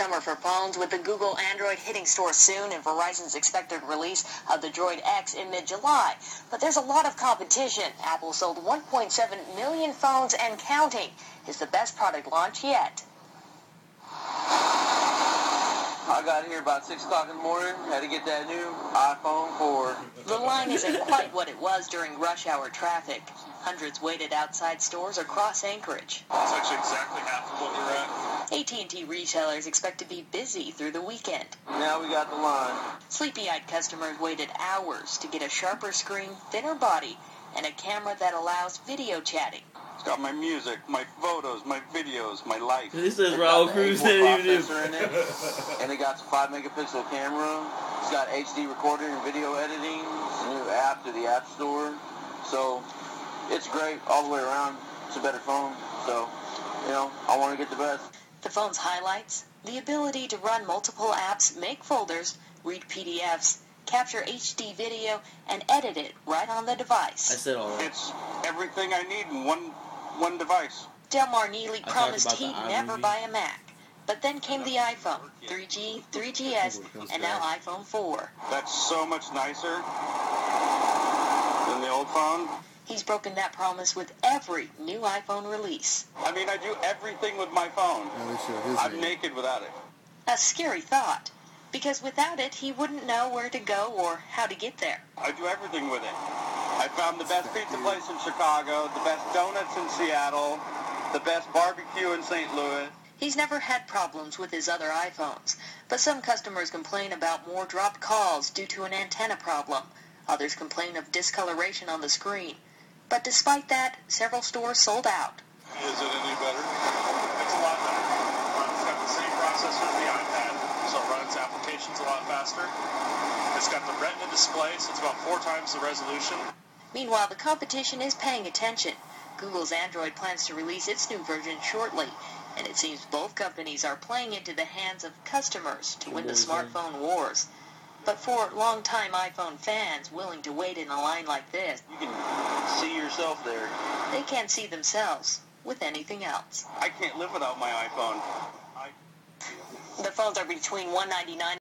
summer for phones with the Google Android hitting stores soon and Verizon's expected release of the Droid X in mid-July. But there's a lot of competition. Apple sold 1.7 million phones and counting. It's the best product launch yet. I got here about 6 o'clock in the morning, had to get that new iPhone 4. The line isn't quite what it was during rush hour traffic. Hundreds waited outside stores across Anchorage. That's actually exactly half of what we're at. AT&T retailers expect to be busy through the weekend. Now we got the line. Sleepy-eyed customers waited hours to get a sharper screen, thinner body, and a camera that allows video chatting. It's got my music, my photos, my videos, my life. This is Raul got the Cruz A4 didn't even do. in it, and it got a 5 megapixel camera. It's got HD recording and video editing. It's a new app to the App Store. So it's great all the way around. It's a better phone. So, you know, I want to get the best. The phone's highlights, the ability to run multiple apps, make folders, read PDFs, capture HD video, and edit it right on the device. I said all that. It's everything I need in one one device. Delmar Neely promised he'd never buy a Mac. But then came the iPhone, 3G, 3GS, and now iPhone 4. That's so much nicer than the old phone. He's broken that promise with every new iPhone release. I mean, I do everything with my phone. Yeah, they showed his I'm age. naked without it. A scary thought, because without it, he wouldn't know where to go or how to get there. I do everything with it. I found the best pizza place in Chicago, the best donuts in Seattle, the best barbecue in St. Louis. He's never had problems with his other iPhones, but some customers complain about more dropped calls due to an antenna problem. Others complain of discoloration on the screen. But despite that, several stores sold out. Is it any better? It's a lot better. It's got the same processor as the iPad, so it runs applications a lot faster. It's got the Retina display, so it's about four times the resolution. Meanwhile, the competition is paying attention. Google's Android plans to release its new version shortly, and it seems both companies are playing into the hands of customers to win the smartphone wars. But for longtime iPhone fans willing to wait in a line like this, You can see yourself there. they can't see themselves with anything else. I can't live without my iPhone. I The phones are between 199